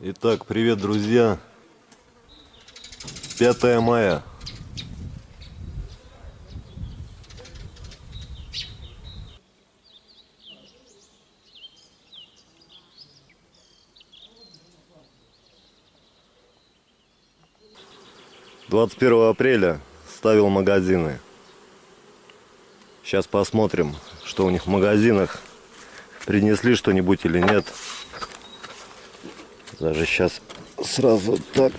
Итак, привет, друзья. 5 мая. Двадцать первого апреля ставил магазины. Сейчас посмотрим, что у них в магазинах. Принесли что-нибудь или нет. Даже сейчас сразу так.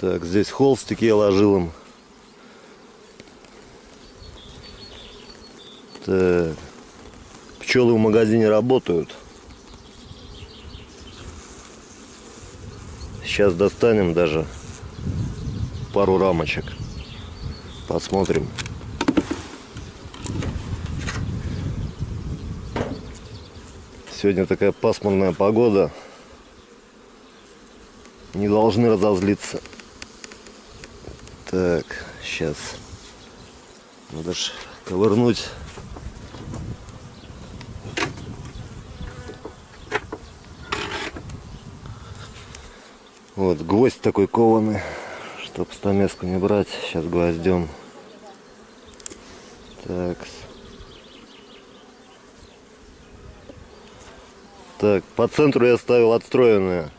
Так, здесь холстики я ложил им. Так. Пчелы в магазине работают. Сейчас достанем даже пару рамочек. Посмотрим. Сегодня такая пасмурная погода. Не должны разозлиться. Так, сейчас. Надо ж ковырнуть. Вот, гвоздь такой кованый чтобы стамеску не брать, сейчас гвоздем. Так. Так, по центру я ставил отстроенные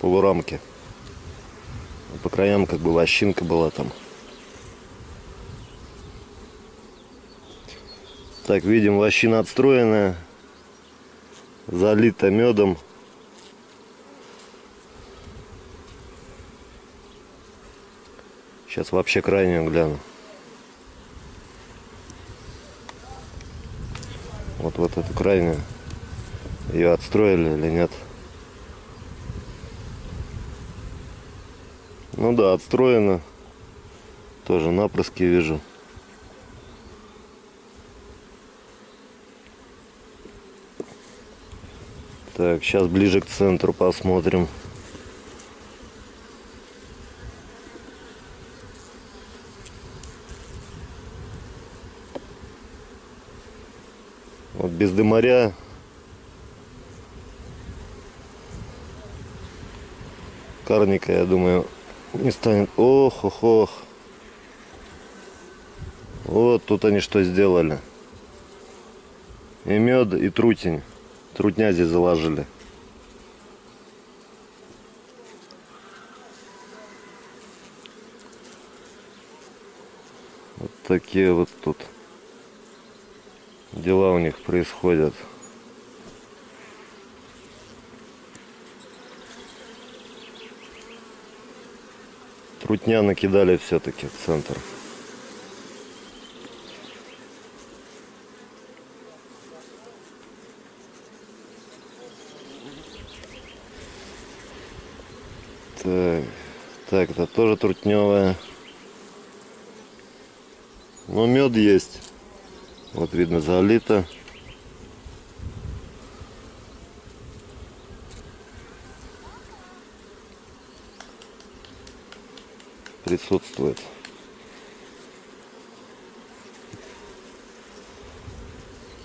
полурамки. По краям как бы лощинка была там. Так, видим, лощина отстроенная, залита медом. Сейчас вообще крайнюю гляну. Вот вот эту крайнюю. Ее отстроили или нет? Ну да, отстроено. Тоже напрыски вижу. Так, сейчас ближе к центру посмотрим. Без дымаря карника, я думаю, не станет. Ох, ох, ох. Вот тут они что сделали. И мед, и трутень. Трутня здесь заложили. Вот такие вот тут дела у них происходят. Трутня накидали все-таки в центр. Так, так, это тоже трутневая. Но мед есть. Вот видно залито. Присутствует.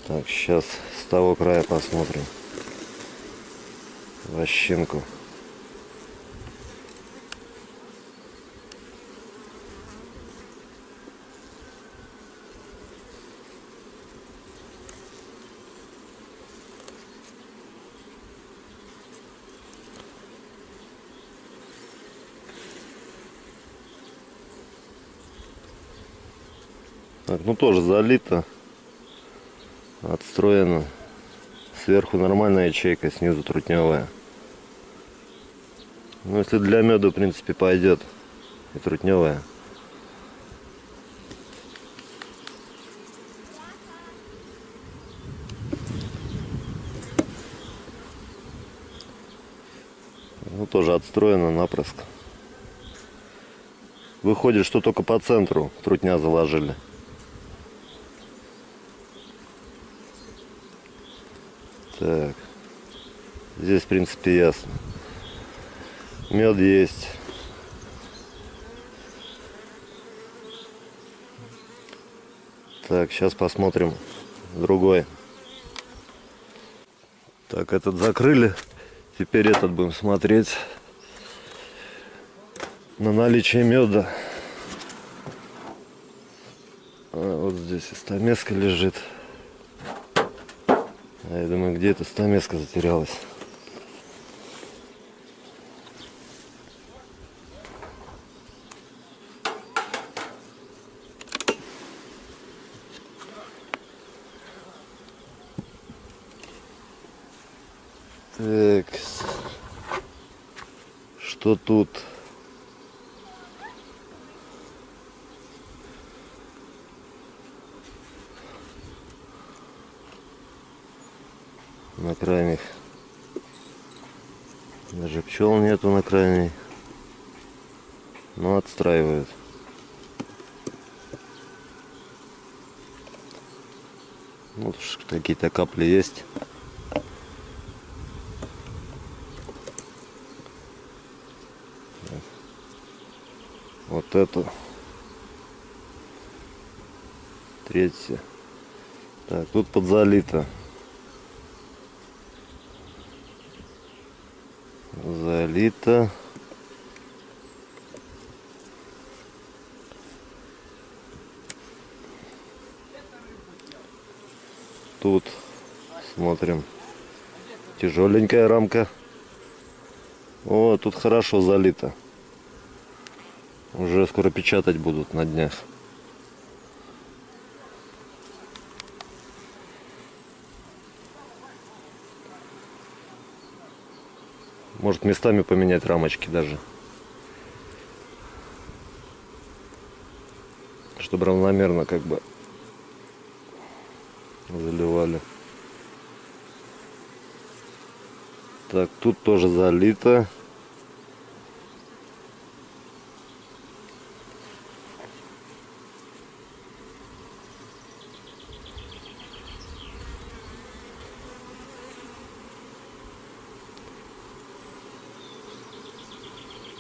Так, сейчас с того края посмотрим. Вощинку. Так, ну тоже залито, отстроено. Сверху нормальная ячейка, снизу трутневая. Ну, если для меда, в принципе, пойдет и трутневая. Ну, тоже отстроено напрыск. Выходит, что только по центру трутня заложили. Так. Здесь, в принципе, ясно. Мед есть. Так, сейчас посмотрим другой. Так, этот закрыли. Теперь этот будем смотреть на наличие меда. А, вот здесь стамеска лежит. А я думаю, где эта стамеска затерялась. Так. Что тут? Крайних. Даже пчел нету на крайней. Но отстраивают. Вот какие-то капли есть. вот эту третья так тут подзалито залито тут смотрим. Тяжеленькая рамка. О тут хорошо залито. Уже скоро печатать будут на днях. Может местами поменять рамочки даже. Чтобы равномерно как бы заливали. Так, тут тоже залито.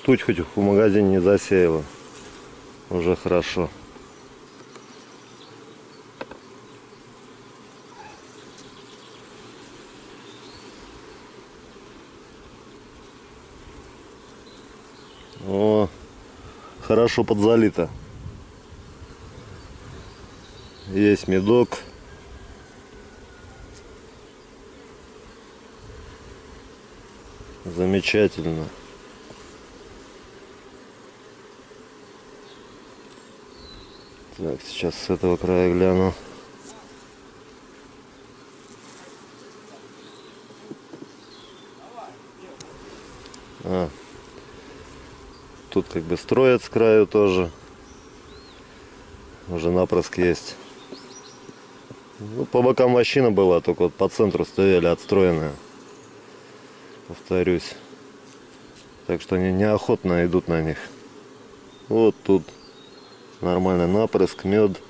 Тут хоть в магазине не засеяло. Уже хорошо. О, хорошо подзалито. Есть медок. Замечательно. Так, сейчас с этого края гляну. А, тут как бы строят с краю тоже. Уже напрыск есть. Ну, по бокам мощина была, только вот по центру стояли отстроенные. Повторюсь. Так что они неохотно идут на них. Вот тут Нормально напрыск, мед.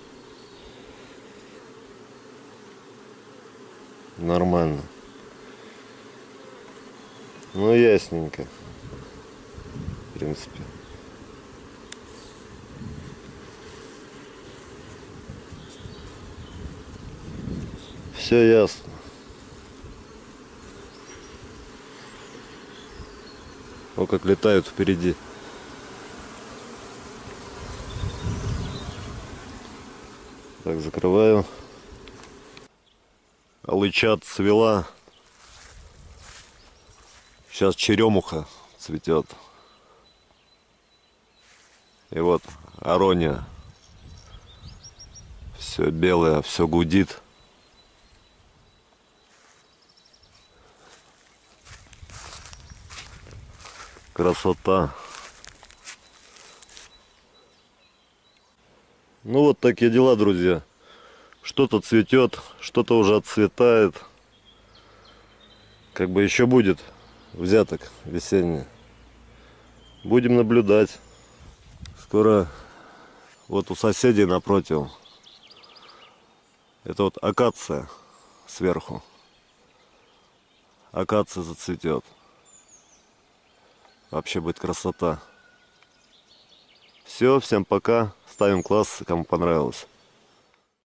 Нормально. Ну ясненько. В принципе. Все ясно. О, как летают впереди. Так, закрываю. Алыча цвела. Сейчас черемуха цветет. И вот арония. Все белое, все гудит. Красота. Ну вот такие дела, друзья. Что-то цветет, что-то уже отцветает. Как бы еще будет взяток весенний. Будем наблюдать. Скоро вот у соседей напротив. Это вот акация сверху. Акация зацветет. Вообще будет красота. Все, всем пока. Ставим класс, кому понравилось.